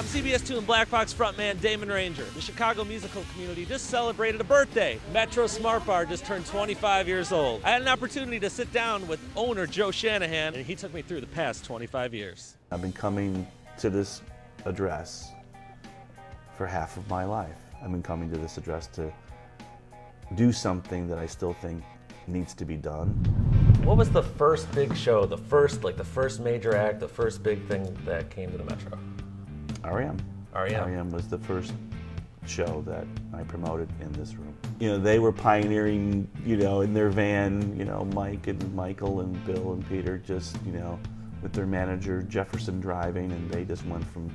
I'm CBS 2 and Blackbox frontman Damon Ranger. The Chicago musical community just celebrated a birthday. Metro Smart Bar just turned 25 years old. I had an opportunity to sit down with owner Joe Shanahan, and he took me through the past 25 years. I've been coming to this address for half of my life. I've been coming to this address to do something that I still think needs to be done. What was the first big show, the first, like the first major act, the first big thing that came to the Metro? REM. REM. REM was the first show that I promoted in this room. You know, they were pioneering, you know, in their van, you know, Mike and Michael and Bill and Peter just, you know, with their manager Jefferson driving, and they just went from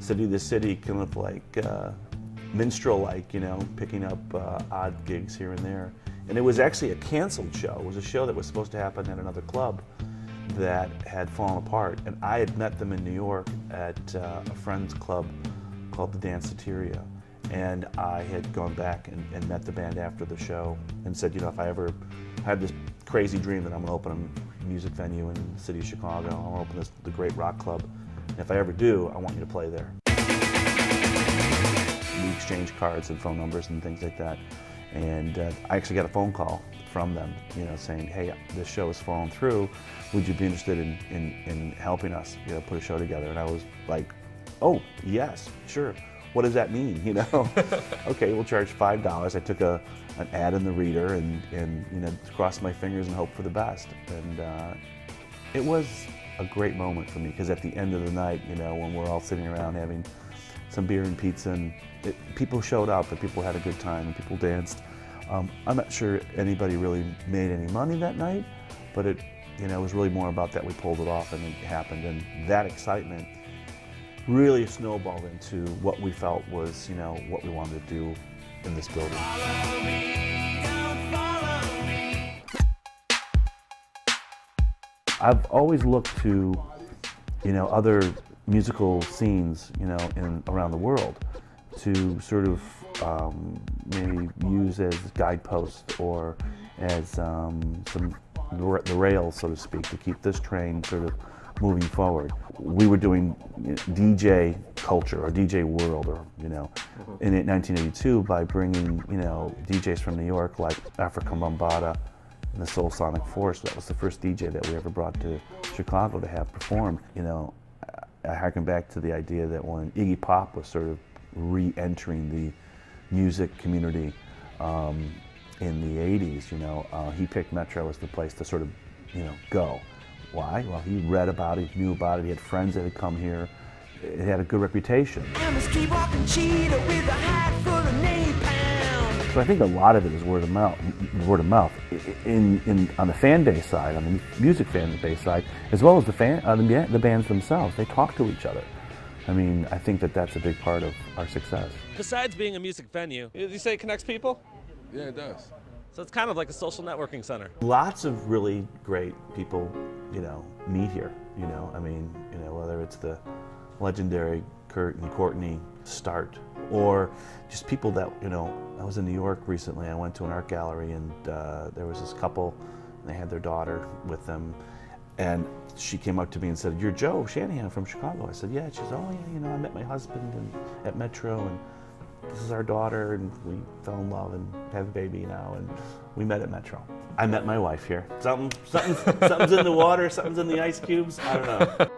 city to city, kind of like uh, minstrel-like, you know, picking up uh, odd gigs here and there. And it was actually a canceled show. It was a show that was supposed to happen at another club that had fallen apart. And I had met them in New York at uh, a friend's club called the Danceteria. And I had gone back and, and, met the band after the show and said, you know, if I ever had this crazy dream that I'm going to open a music venue in the city of Chicago, I want to open this, the Great Rock Club. And if I ever do, I want you to play there. We exchanged cards and phone numbers and things like that. And uh, I actually got a phone call from them, you know, saying, hey, this show has fallen through. Would you be interested in, in, in helping us, you know, put a show together? And I was like, oh, yes, sure. What does that mean, you know? okay, we'll charge $5. I took a, an ad in the reader and, and, you know, crossed my fingers and hoped for the best. And uh, it was a great moment for me because at the end of the night, you know, when we're all sitting around having some beer and pizza, and it, people showed up and people had a good time and people danced. Um, I'm not sure anybody really made any money that night, but it, you know, it was really more about that we pulled it off and it happened, and that excitement really snowballed into what we felt was, you know, what we wanted to do in this building. I've always looked to, you know, other musical scenes, you know, in around the world, to sort of um, maybe use as guideposts or as um, some the rails, so to speak, to keep this train sort of moving forward. We were doing DJ culture or DJ world, or you know, mm-hmm. in 1982 by bringing you know DJs from New York like Afrika Bambaataa and the Soul Sonic Force. That was the first DJ that we ever brought to Chicago to have perform. You know, I harken back to the idea that when Iggy Pop was sort of re-entering the music community um, in the 80s, you know, uh, he picked Metro as the place to sort of, you know, go. Why? Well, he read about it, he knew about it, he had friends that had come here. It had a good reputation. So I think a lot of it is word of mouth. Word of mouth. In, in on the fan base side, on the music fan base side, as well as the fan, uh, the, the bands themselves, they talk to each other. I mean, I think that that's a big part of our success. Besides being a music venue, you say it connects people? Yeah, it does. So it's kind of like a social networking center. Lots of really great people, you know, meet here. You know, I mean, you know, whether it's the legendary Kurt and Courtney Start, or just people that, you know, I was in New York recently. I went to an art gallery and uh, there was this couple, and they had their daughter with them. And she came up to me and said, You're Joe Shanahan from Chicago. I said, Yeah. She said, Oh, yeah, you know, I met my husband in, at Metro, and this is our daughter, and we fell in love and have a baby now, and we met at Metro. I met my wife here. Something, something's, something's in the water, something's in the ice cubes. I don't know.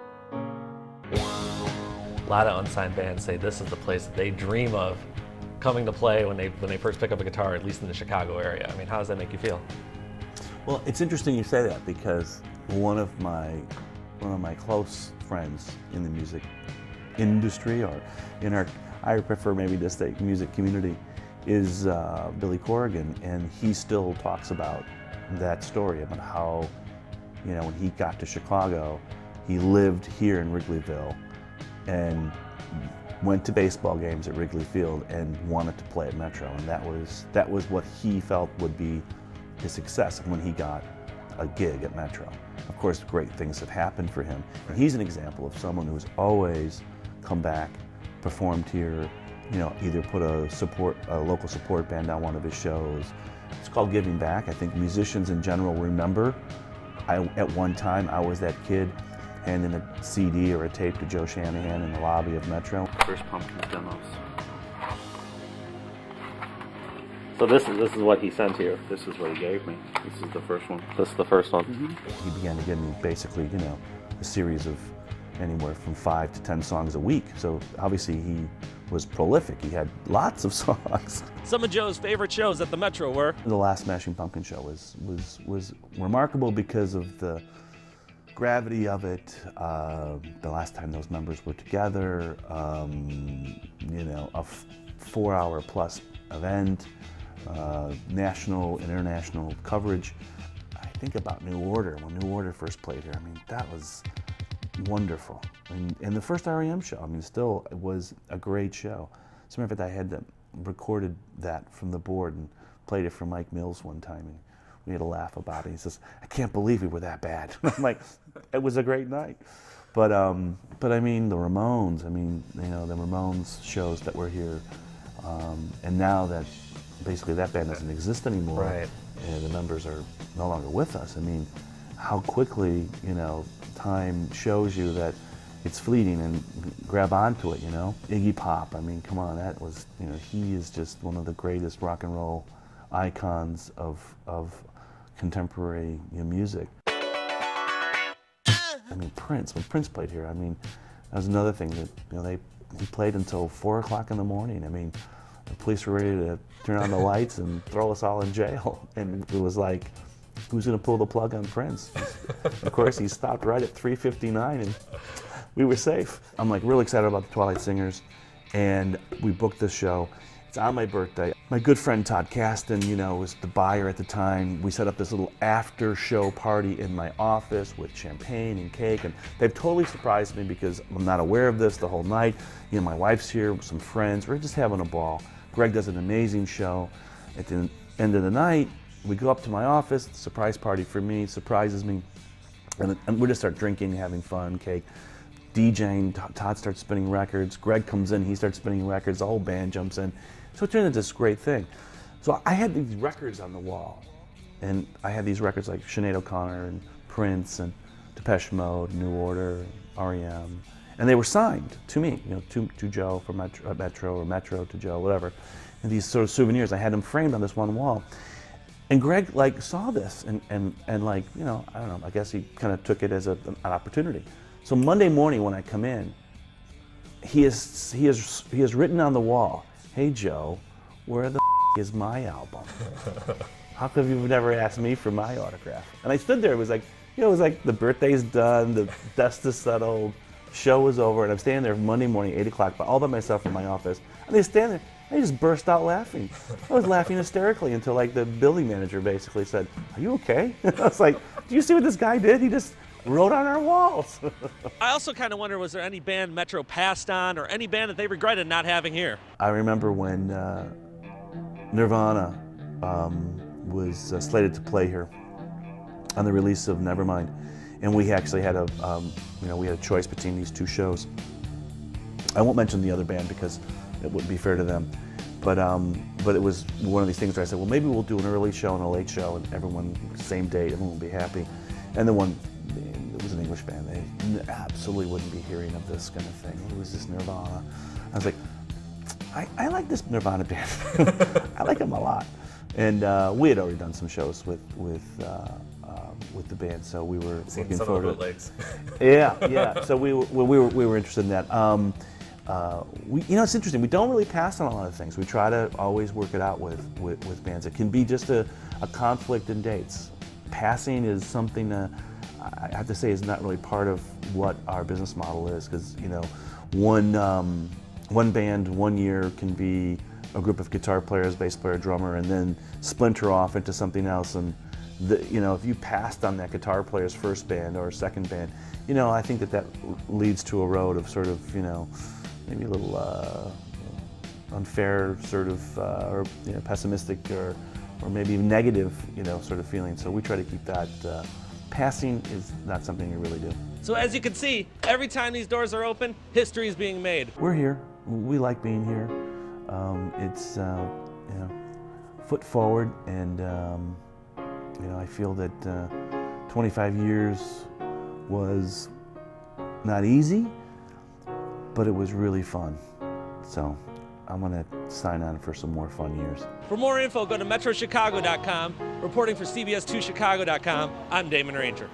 A lot of unsigned bands say this is the place that they dream of coming to play when they when they first pick up a guitar, at least in the Chicago area. I mean, how does that make you feel? Well, it's interesting you say that because one of my one of my close friends in the music industry or in our I prefer maybe to say music community is uh, Billy Corgan, and he still talks about that story about how you know when he got to Chicago, he lived here in Wrigleyville and went to baseball games at Wrigley Field and wanted to play at Metro, and that was that was what he felt would be his success when he got a gig at Metro. Of course, great things have happened for him, and he's an example of someone who's always come back, performed here, you know, either put a support a local support band on one of his shows. It's called giving back. I think musicians in general remember. I, at one time, I was that kid handing a CD or a tape to Joe Shanahan in the lobby of Metro. First Pumpkins demos. So this is this is what he sent you. This is what he gave me. This is the first one. This is the first one. He began to give me basically, you know, a series of anywhere from five to ten songs a week. So obviously he was prolific. He had lots of songs. Some of Joe's favorite shows at the Metro were The last Smashing Pumpkin show was was was remarkable because of the gravity of it. Uh, the last time those members were together, um, you know, a f- four-hour plus event, uh, national, international coverage. I think about New Order when New Order first played here. I mean, that was wonderful. And, and the first REM show, I mean, still it was a great show. As a matter of fact, I had recorded that from the board and played it for Mike Mills one time, and we had a laugh about it. He says, "I can't believe we were that bad." I'm like, "It was a great night." But um, but I mean, the Ramones. I mean, you know, the Ramones shows that were here, um, and now that basically that band doesn't exist anymore, Right. and the members are no longer with us. I mean, how quickly you know time shows you that it's fleeting and grab onto it. You know, Iggy Pop. I mean, come on, that was you know he is just one of the greatest rock and roll icons of of contemporary you know, music. I mean, Prince. When Prince played here, I mean, that was another thing that you know they he played until four o'clock in the morning. I mean, the police were ready to turn on the lights and throw us all in jail, and it was like, who's gonna pull the plug on Prince? of course, he stopped right at 3:59, and we were safe. I'm like really excited about the Twilight Singers, and we booked this show. It's on my birthday. My good friend Todd Caston, you know, was the buyer at the time. We set up this little after show party in my office with champagne and cake, and they've totally surprised me because I'm not aware of this the whole night. You know, my wife's here with some friends. We're just having a ball. Greg does an amazing show. At the end of the night, we go up to my office, surprise party for me, surprises me, and, and we just start drinking, having fun, cake. DJing, Todd- starts spinning records. Greg comes in, he starts spinning records. The whole band jumps in. So it turned into this great thing. So I had these records on the wall, and I had these records like Sinead O'Connor and Prince and Depeche Mode, New Order, REM, and they were signed to me, you know, to, to Joe for Metro, uh, Metro or Metro to Joe, whatever. And these sort of souvenirs, I had them framed on this one wall. And Greg like saw this and, and, and like, you know, I don't know, I guess he kind of took it as a, an opportunity. So Monday morning when I come in, he has, he has, he has written on the wall, hey Joe, where the f- is my album? How come you've never asked me for my autograph? And I stood there, it was like, you know, it was like the birthday's done, the dust is settled, show was over, and I'm standing there Monday morning, 8 o'clock, by all by myself in my office. And they stand there, I just burst out laughing. I was laughing hysterically until like the building manager basically said, Are you okay? I was like, Do you see what this guy did? He just wrote on our walls. I also kind of wonder was there any band Metro passed on or any band that they regretted not having here? I remember when uh, Nirvana um, was uh, slated to play here on the release of Nevermind, and we actually had a um, you know we had a choice between these two shows. I won't mention the other band because it wouldn't be fair to them, but um, but it was one of these things where I said, well, maybe we'll do an early show and a late show, and everyone same date, everyone will be happy. And the one, it was an English band. They absolutely wouldn't be hearing of this kind of thing. Who is this Nirvana? I was like, I, I like this Nirvana band. I like them a lot. And uh, we had already done some shows with with uh, with the band, so we were Seen looking some of the forward to it. Yeah, yeah. So we were, we were we were interested in that. Um, uh, we, you know, it's interesting. We don't really pass on a lot of things. We try to always work it out with with, with bands. It can be just a, a conflict in dates. Passing is something that I have to say is not really part of what our business model is because you know, one um, one band one year can be a group of guitar players, bass player, drummer, and then splinter off into something else. And the, you know, if you passed on that guitar player's first band or second band, you know, I think that that leads to a road of sort of you know, maybe a little uh, unfair sort of uh, or you know, pessimistic or or maybe negative you know sort of feeling. So we try to keep that. Uh, passing is not something you really do. So as you can see, every time these doors are open, history is being made. We're here. We like being here. Um, it's uh, you know, foot forward, and um, you know, I feel that uh, 25 years was not easy, but it was really fun. So I'm gonna sign on for some more fun years. For more info, go to metrochicago.com. Reporting for CBS2Chicago.com, I'm Damon Ranger.